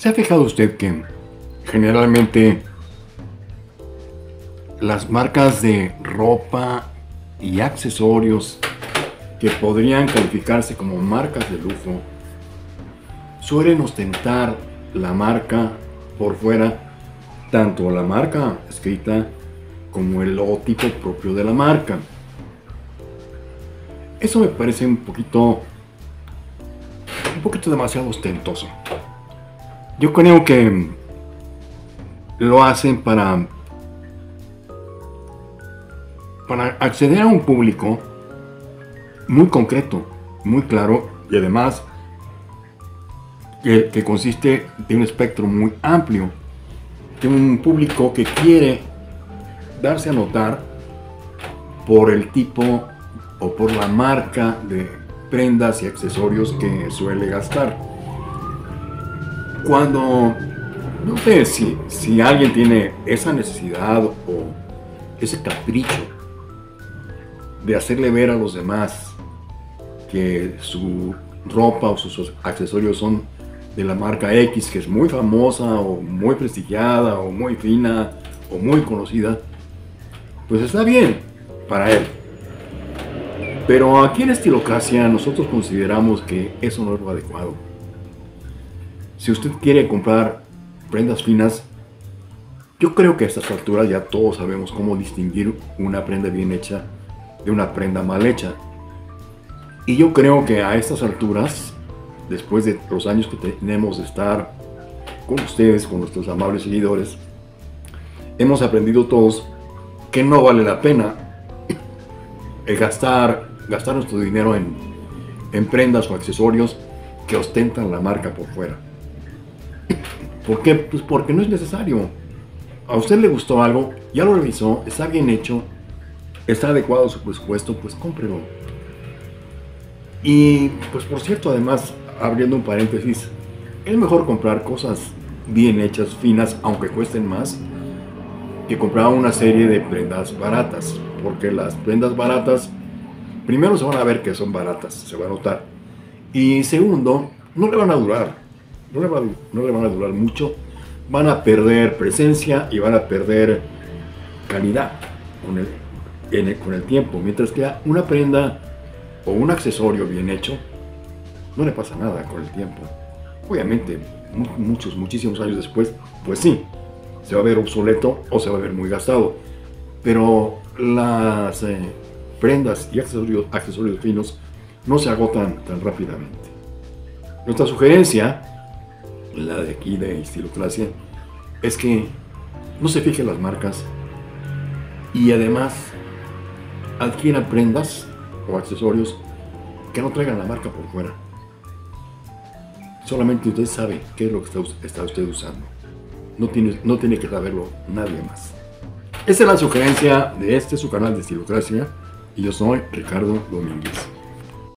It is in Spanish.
¿Se ha fijado usted que generalmente las marcas de ropa y accesorios que podrían calificarse como marcas de lujo suelen ostentar la marca por fuera, tanto la marca escrita como el logotipo propio de la marca. Eso me parece un poquito un poquito demasiado ostentoso. Yo creo que lo hacen para para acceder a un público muy concreto, muy claro y además que, consiste de un espectro muy amplio, de un público que quiere darse a notar por el tipo o por la marca de prendas y accesorios que suele gastar. Cuando, no sé si, si alguien tiene esa necesidad o ese capricho de hacerle ver a los demás que su ropa o sus accesorios son de la marca X, que es muy famosa o muy prestigiada o muy fina o muy conocida, pues está bien para él. Pero aquí en Estilocracia nosotros consideramos que eso no es lo adecuado. Si usted quiere comprar prendas finas, yo creo que a estas alturas ya todos sabemos cómo distinguir una prenda bien hecha de una prenda mal hecha. Y yo creo que a estas alturas, después de los años que tenemos de estar con ustedes, con nuestros amables seguidores, hemos aprendido todos que no vale la pena el gastar nuestro dinero en prendas o accesorios que ostentan la marca por fuera. ¿Por qué? Pues porque no es necesario. A usted le gustó algo, ya lo revisó, está bien hecho, está adecuado su presupuesto, pues cómprelo. Y pues por cierto, además, abriendo un paréntesis, es mejor comprar cosas bien hechas, finas, aunque cuesten más, que comprar una serie de prendas baratas, porque las prendas baratas primero se van a ver que son baratas, se va a notar. Y segundo, no le van a durar, no le, van a durar mucho, van a perder presencia y van a perder calidad con el, con el tiempo. Mientras que una prenda o un accesorio bien hecho, no le pasa nada con el tiempo. Obviamente, muchos, muchísimos años después, pues sí, se va a ver obsoleto o se va a ver muy gastado. Pero las, eh, prendas y accesorios, accesorios finos no se agotan tan rápidamente. Nuestra sugerencia, la de aquí de Estilocracia, es que no se fijen las marcas y además adquieran prendas o accesorios que no traigan la marca por fuera. Solamente usted sabe qué es lo que está, usted usando. No tiene, no tiene que saberlo nadie más. Esta es la sugerencia de este su canal de Estilocracia y yo soy Ricardo Domínguez.